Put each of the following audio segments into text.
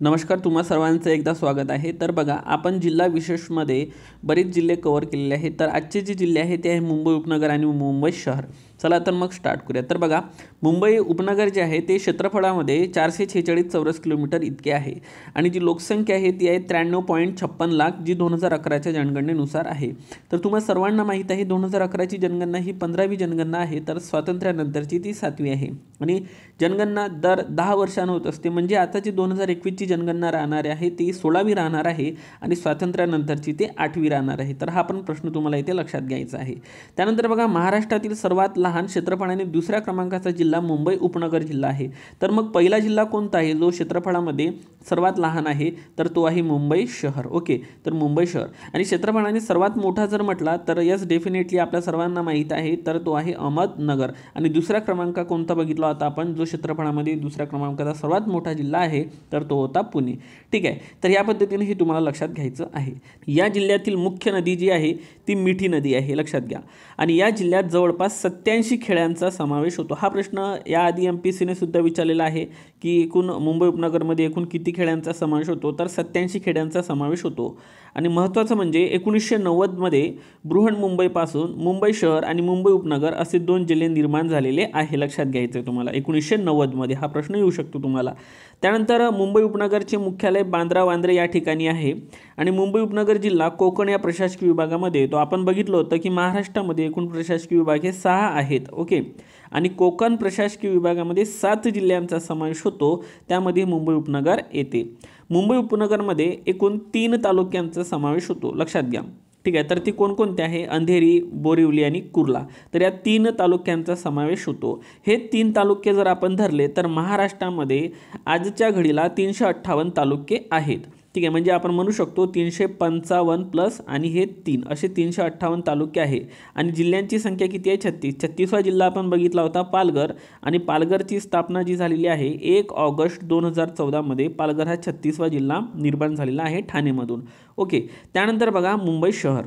नमस्कार तुम्हा सर्वांचं एकदा स्वागत आहे. तर बघा आपण जिल्हा विशेषमध्ये बरेच जिल्हे कवर केलेले आहेत. तर आजचे जे जिल्हे आहेत ते आहे मुंबई उपनगर आणि मुंबई शहर. चला तर मग स्टार्ट करूया. तर बघा मुंबई उपनगर जे आहे ते क्षेत्रफळामध्ये चारशे छेचाळीस चौरस किलोमीटर इतके आहे. आणि जी लोकसंख्या आहे ती आहे त्र्याण्णव पॉईंट छप्पन लाख जी दोन हजार अकराच्या जनगणनेनुसार आहे. तर तुम्हाला सर्वांना माहीत आहे दोन हजार अकराची जनगणना ही पंधरावी जनगणना आहे. तर स्वातंत्र्यानंतरची ती सातवी आहे. आणि जनगणना दर दहा वर्षानं होत असते. म्हणजे आता जी दोन हजार एकवीसची जनगणना राहणार आहे ती सोळावी राहणार आहे आणि स्वातंत्र्यानंतरची ते आठवी राहणार आहे. तर हा पण प्रश्न तुम्हाला इथे लक्षात घ्यायचा आहे. त्यानंतर बघा महाराष्ट्रातील सर्वात लहान क्षेत्रफळाने दुसऱ्या क्रमांकाचा जिल्हा मुंबई उपनगर जिल्हा आहे. तर मग पहिला जिल्हा कोणता आहे? जो क्षेत्रफळामध्ये सर्वात लहान आहे तर तो आहे मुंबई शहर. ओके तर मुंबई शहर. आणि क्षेत्रफळाने सर्वात मोठा जर म्हटला तर यस डेफिनेटली आपल्या सर्वांना माहीत आहे तर तो आहे अहमदनगर. आणि दुसरा क्रमांक कोणता बघितला? होता आपण जो क्षेत्रफळामध्ये दुसऱ्या क्रमांकाचा सर्वात मोठा जिल्हा आहे तर तो होता पुणे. ठीक आहे? तर या पद्धतीने हे तुम्हाला लक्षात घ्यायचं आहे. या जिल्ह्यातील मुख्य नदी जी आहे ती मिठी नदी आहे. लक्षात घ्या. आणि या जिल्ह्यात जवळपास सत्याऐंशी खेड्यांचा समावेश होतो. हा प्रश्न याआधी एम पी सीने सुद्धा विचारलेला आहे की एकूण मुंबई उपनगरमध्ये एकूण किती खेड्यांचा समावेश होतो? तर सत्याऐंशी खेड्यांचा समावेश होतो. आणि महत्त्वाचं म्हणजे एकोणीसशे नव्वदमध्ये बृहन्मुंबईपासून मुंबई शहर आणि मुंबई उपनगर असे दोन जिल्हे निर्माण झालेले आहे. लक्षात घ्यायचं आहे तुम्हाला. एकोणीसशे नव्वदमध्ये हा प्रश्न येऊ शकतो तुम्हाला. त्यानंतर मुंबई उपनगरचे मुख्यालय बांद्रा वांद्रे या ठिकाणी आहे. आणि मुंबई उपनगर जिल्हा कोकण या प्रशासकीय विभागामध्ये तो आपण बघितलं होतं की महाराष्ट्रामध्ये एकूण प्रशासकीय विभाग हे सहा आहेत. ओके? आणि कोकण प्रशासकीय विभागामध्ये सात जिल्ह्यांचा समावेश होतो. त्यामध्ये मुंबई उपनगर येते. मुंबई उपनगरमध्ये एकूण तीन तालुक्यांचा समावेश होतो. लक्षात घ्या. ठीक आहे. तर ती कोणकोणते आहे? अंधेरी बोरिवली आणि कुर्ला. तर या तीन तालुक्यांचा समावेश होतो. हे तीन तालुके जर आपण धरले तर महाराष्ट्रामध्ये आजच्या घडीला तीनशे अठ्ठावन्न तालुके आहेत. ठीक आहे म्हणजे आपण म्हणू शकतो तीनशे पंचावन्न प्लस आणि हे तीन असे तीनशे अठ्ठावन्न तालुके आहे. आणि जिल्ह्यांची संख्या किती आहे? छत्तीस. छत्तीसवा जिल्हा आपण बघितला होता पालघर. आणि पालघरची स्थापना जी झालेली आहे एक ऑगस्ट दोन हजार चौदामध्ये पालघर हा छत्तीसवा जिल्हा निर्माण झालेला आहे ठाणेमधून. ओके त्यानंतर बघा मुंबई शहर.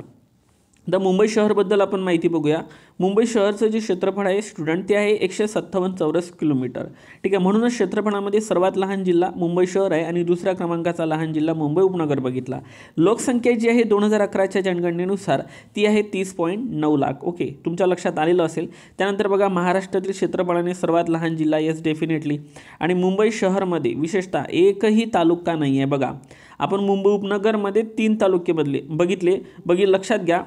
द मुंबई शहरबद्दल आपण माहिती बघूया. मुंबई शहरचं जे क्षेत्रफळ आहे स्टुडंट ते आहे एकशे सत्तावन्न चौरस किलोमीटर. ठीक आहे म्हणूनच क्षेत्रफळामध्ये सर्वात लहान जिल्हा मुंबई शहर आहे आणि दुसऱ्या क्रमांकाचा लहान जिल्हा मुंबई उपनगर बघितला. लोकसंख्या जी आहे दोन हजार अकराच्या जनगणनेनुसार ती आहे तीस पॉईंट नऊ लाख. ओके तुमच्या लक्षात आलेलं असेल. त्यानंतर बघा महाराष्ट्रातील क्षेत्रफळाने सर्वात लहान जिल्हा येस डेफिनेटली आणि मुंबई शहरमध्ये विशेषतः एकही तालुका नाही आहे बघा. आपण मुंबई उपनगरमध्ये तीन तालुके बदले बघितले. बघी लक्षात घ्या.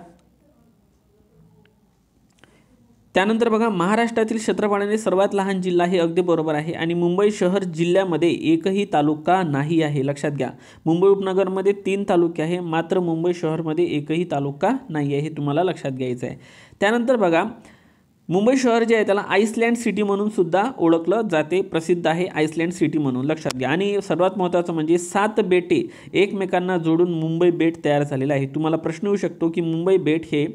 त्यानंतर बघा महाराष्ट्रातील क्षेत्रफळाने सर्वात लहान जिल्हा हे अगदी बरोबर आहे आणि मुंबई शहर जिल्ह्यामध्ये एकही तालुका नाही आहे. लक्षात घ्या मुंबई उपनगरमध्ये तीन तालुके आहे मात्र मुंबई शहरमध्ये एकही तालुका नाही आहे हे तुम्हाला लक्षात घ्यायचं आहे त्यानंतर बघा मुंबई शहर जे आहे त्याला आईसलँड सिटी म्हणून सुद्धा ओळखलं जाते प्रसिद्ध आहे आईसलँड सिटी म्हणून. लक्षात घ्या. आणि सर्वात महत्त्वाचं म्हणजे सात बेटे एकमेकांना जोडून मुंबई बेट तयार झालेलं आहे. तुम्हाला प्रश्न येऊ शकतो की मुंबई बेट हे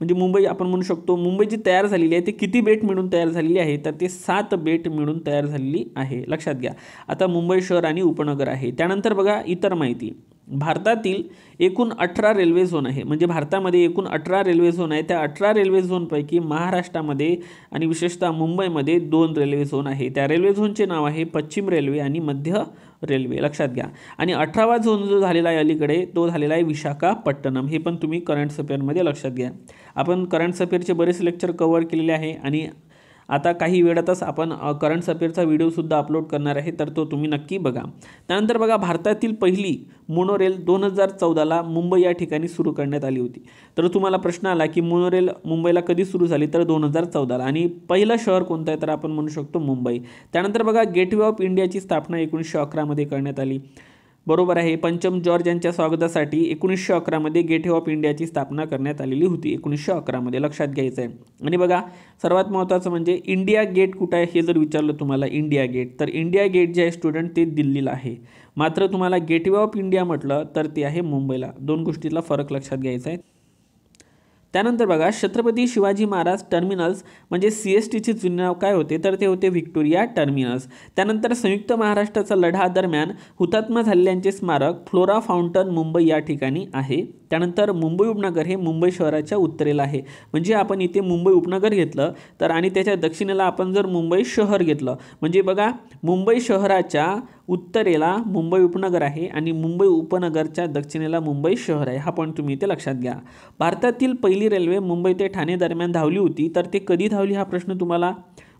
म्हणजे मुंबई आपण म्हणू शकतो मुंबई जी तयार झालेली आहे ती किती बेट मिळून तयार झालेली आहे तर ते सात बेट मिळून तयार झालेली आहे. लक्षात घ्या. आता मुंबई शहर आणि उपनगर आहे. त्यानंतर बघा इतर माहिती. भारतातील एकूण अठरा रेल्वे झोन आहे. म्हणजे भारतामध्ये एकूण अठरा रेल्वे झोन आहे. त्या अठरा रेल्वे झोनपैकी महाराष्ट्रामध्ये आणि विशेषतः मुंबईमध्ये दोन रेल्वे झोन आहे. त्या रेल्वे झोनचे नाव आहे पश्चिम रेल्वे आणि मध्य रेल्वे. लक्षात घ्या. आणि अठरावा झोन जो झालेला आहे अलीकडे तो झालेला आहे विशाखापट्टणम. हे पण तुम्ही करंट अफेअरमध्ये लक्षात घ्या. आपण करंट अफेअरचे बरेच लेक्चर कवर केलेले आहे आणि आता काही वेळातच आपण करंट अफेअरचा व्हिडिओसुद्धा अपलोड करणार आहे तर तो तुम्ही नक्की बघा. त्यानंतर बघा भारतातील पहिली मोनोरेल दोन हजार चौदाला मुंबई या ठिकाणी सुरू करण्यात आली होती. तर तुम्हाला प्रश्न आला की मोनोरेल मुंबईला कधी सुरू झाली? तर दोन हजार चौदाला. आणि पहिलं शहर कोणतं आहे? तर आपण म्हणू शकतो मुंबई. त्यानंतर बघा गेटवे ऑफ इंडियाची स्थापना एकोणीसशे अकरामध्ये करण्यात आली. बरोबर आहे. पंचम जॉर्ज यांच्या स्वागतासाठी एकोणीसशे अकरामध्ये गेटवे ऑफ इंडियाची स्थापना करण्यात आलेली होती. एकोणीसशे अकरामध्ये लक्षात घ्यायचं आहे आणि बघा सर्वात महत्त्वाचं म्हणजे इंडिया गेट कुठं आहे हे जर विचारलं तुम्हाला इंडिया गेट तर इंडिया गेट जे आहे स्टुडंट ते दिल्लीला आहे. मात्र तुम्हाला गेटवे ऑफ इंडिया म्हटलं तर ते आहे मुंबईला. दोन गोष्टीतला फरक लक्षात घ्यायचा आहे त्यानंतर बघा छत्रपती शिवाजी महाराज टर्मिनल्स म्हणजे सी एस टीचे जुने नाव काय होते? तर ते होते व्हिक्टोरिया टर्मिनल्स. त्यानंतर संयुक्त महाराष्ट्राचा लढा दरम्यान हुतात्मा झालेल्यांचे स्मारक फ्लोरा फाउंटन मुंबई या ठिकाणी आहे. त्यानंतर मुंबई उपनगर हे मुंबई शहराच्या उत्तरेला आहे. म्हणजे आपण इथे मुंबई उपनगर घेतलं तर आणि त्याच्या दक्षिणेला आपण जर मुंबई शहर घेतलं म्हणजे बघा मुंबई शहराच्या उत्तरेला मुंबई उपनगर आहे आणि मुंबई उपनगरच्या दक्षिणेला मुंबई शहर आहे. हा पॉईंट तुम्ही इथे लक्षात घ्या. भारतातील पहिली रेल्वे मुंबई ते ठाणे दरम्यान धावली होती. तर ते कधी धावली हा प्रश्न तुम्हाला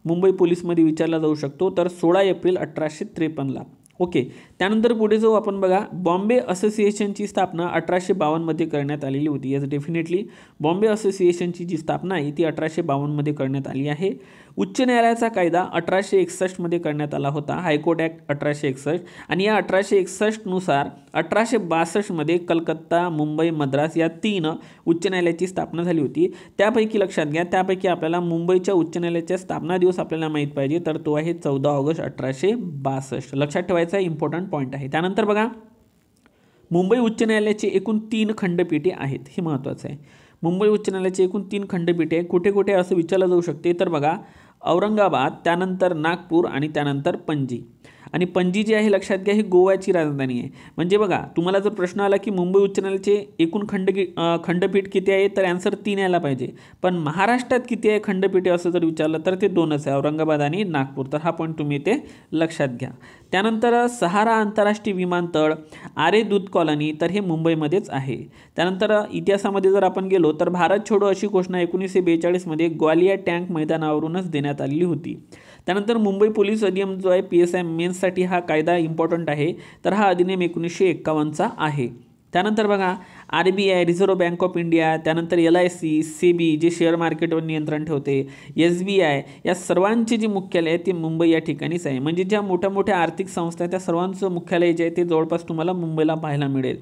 मुंबई पोलीसमध्ये विचारला जाऊ शकतो. तर सोळा एप्रिल अठराशे त्रेपन्नला. ओके त्यानंतर पुढे जाऊ आपण बघा बॉम्बे असोसिएशनची स्थापना अठराशे बावन्नमध्ये करण्यात आलेली होती. यस डेफिनेटली बॉम्बे असोसिएशनची जी स्थापना आहे ती अठराशे बावन्नमध्ये करण्यात आली आहे. उच्च न्यायालयाचा कायदा अठराशे एकसष्टमध्ये करण्यात आला होता. हायकोर्ट ॲक्ट अठराशे एकसष्ट. आणि या अठराशे एकसष्टनुसार अठराशे बासष्टमध्ये कलकत्ता मुंबई मद्रास या तीन उच्च न्यायालयाची स्थापना झाली होती. त्यापैकी लक्षात घ्या त्यापैकी आपल्याला मुंबईच्या उच्च न्यायालयाच्या स्थापना दिवस आपल्याला माहीत पाहिजे तर तो आहे चौदा ऑगस्ट अठराशे बासष्ट. लक्षात ठेवायचा इम्पॉर्टंट पॉईंट आहे. त्यानंतर बघा मुंबई उच्च न्यायालयाची एकूण तीन खंडपीठे आहेत. हे महत्त्वाचं आहे. मुंबई उच्च न्यायालयाची एकूण तीन खंडपीठे कुठे कुठे असं विचारलं जाऊ शकते? तर बघा औरंगाबाद त्यानंतर नागपूर आणि त्यानंतर पणजी. आणि पणजी जी आहे लक्षात घ्या ही गोव्याची राजधानी आहे. म्हणजे बघा तुम्हाला जर प्रश्न आला की मुंबई उच्च न्यायालयाचे एकूण खंड खंडपीठ किती आहे तर ॲन्सर तीन यायला पाहिजे. पण महाराष्ट्रात किती आहे खंडपीठे असं जर विचारलं तर ते दोनच आहे औरंगाबाद आणि नागपूर. तर हा पॉईंट तुम्ही इथे लक्षात घ्या. त्यानंतर सहारा आंतरराष्ट्रीय विमानतळ आरे दूध कॉलनी तर हे मुंबईमध्येच आहे. त्यानंतर इतिहासामध्ये जर आपण गेलो तर भारत छोडो अशी घोषणा एकोणीसशे बेचाळीसमध्ये ग्वालिया टँक मैदानावरूनच देण्यात आलेली होती. त्यानंतर मुंबई पोलीस अधिनियम जो आहे पी एस आय मेन्ससाठी हा कायदा इम्पॉर्टंट आहे. तर हा अधिनियम एकोणीसशे एक्कावन्नचा आहे. त्यानंतर बघा R B I Reserve Bank of India त्यानंतर L I C C B J share मार्केटवर नियंत्रण ठेवते एस बी आय या सर्वांचे जे मुख्यालय आहे ते मुंबई या ठिकाणीच आहे. म्हणजे ज्या मोठ्या मोठ्या आर्थिक संस्था आहेत त्या सर्वांचं मुख्यालय जे आहे ते जवळपास तुम्हाला मुंबईला पाहायला मिळेल.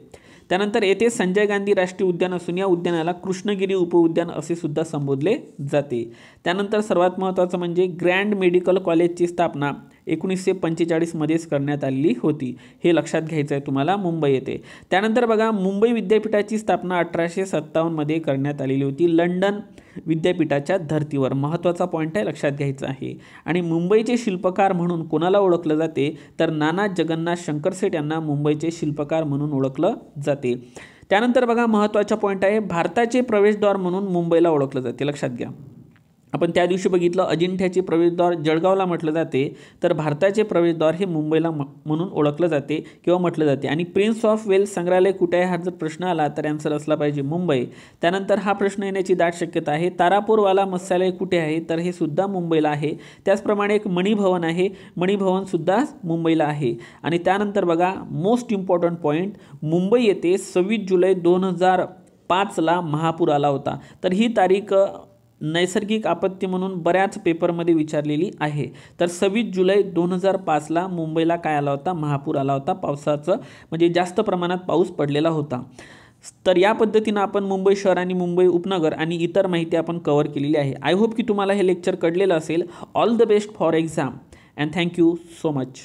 त्यानंतर येथे संजय गांधी राष्ट्रीय उद्यान असून या उद्यानाला कृष्णगिरी उपउद्यान असे सुद्धा संबोधले जाते. त्यानंतर सर्वात महत्त्वाचं म्हणजे ग्रँड मेडिकल कॉलेजची स्थापना. एकोणीसशे पंचेचाळीसमध्येच करण्यात आलेली होती. हे लक्षात घ्यायचं आहे तुम्हाला मुंबई येथे. त्यानंतर बघा मुंबई विद्यापीठाची स्थापना अठराशे सत्तावन्नमध्ये करण्यात आलेली होती. लंडन विद्यापीठाच्या धर्तीवर. महत्त्वाचा पॉईंट आहे लक्षात घ्यायचा आहे. आणि मुंबईचे शिल्पकार म्हणून कोणाला ओळखलं जाते? तर नाना जगन्नाथ शंकरसेठ यांना मुंबईचे शिल्पकार म्हणून ओळखलं जाते. त्यानंतर बघा महत्त्वाचा पॉईंट आहे भारताचे प्रवेशद्वार म्हणून मुंबईला ओळखलं जाते. लक्षात घ्या. आपण त्या दिवशी बघितलं अजिंठ्याचे प्रवेशद्वार जळगावला म्हटलं जाते तर भारताचे प्रवेशद्वार हे मुंबईला म्हणून ओळखलं जाते किंवा म्हटलं जाते. आणि प्रिन्स ऑफ वेल्स संग्रहालय कुठे आहे? हा जर प्रश्न आला तर ॲन्सर असला पाहिजे मुंबई. त्यानंतर हा प्रश्न येण्याची दाट शक्यता आहे. तारापूरवाला मत्स्यालय कुठे आहे? तर हे सुद्धा मुंबईला आहे. त्याचप्रमाणे एक मणिभवन आहे. मणिभवनसुद्धा मुंबईला आहे. आणि त्यानंतर बघा मोस्ट इम्पॉर्टंट पॉईंट मुंबई येथे सव्वीस जुलै दोन हजार पाचला महापूर आला होता. तर ही तारीख नैसर्गिक आपत्ती म्हणून बऱ्याच पेपरमध्ये विचारलेली आहे. तर सव्वीस जुलै दोन हजार पाचला मुंबईला काय आला होता? महापूर आला होता. पावसाचं म्हणजे जास्त प्रमाणात पाऊस पडलेला होता. तर या पद्धतीनं आपण मुंबई शहर आणि मुंबई उपनगर आणि इतर माहिती आपण कवर केलेली आहे. आय होप की तुम्हाला हे लेक्चर कळलेलं असेल. All the best for exam and thank you so much